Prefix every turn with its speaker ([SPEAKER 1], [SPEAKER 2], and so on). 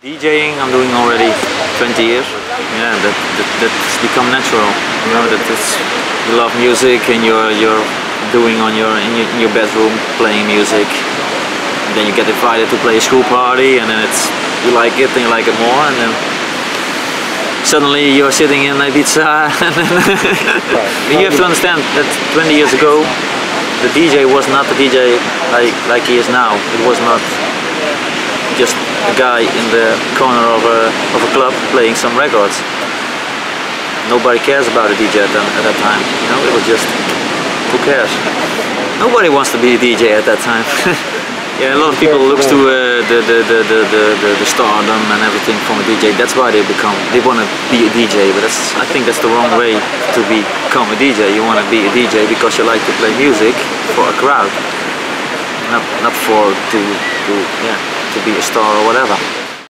[SPEAKER 1] DJing I'm doing already 20 years. Yeah, that, that that's become natural. You know that it's you love music and you're you're doing on your in your, in your bedroom playing music. And then you get invited to play a school party and then it's you like it and you like it more and then suddenly you're sitting in Ibiza and you have to understand that 20 years ago the DJ was not the DJ like like he is now. It was not just a guy in the corner of a, of a club playing some records. Nobody cares about a DJ at that, at that time, you know, it was just, who cares? Nobody wants to be a DJ at that time. yeah, a lot of people look to uh, the, the, the, the, the, the stardom and everything from a DJ. That's why they become, they want to be a DJ, but that's, I think that's the wrong way to become a DJ. You want to be a DJ because you like to play music for a crowd, not, not for, to, to, yeah to be a star or whatever.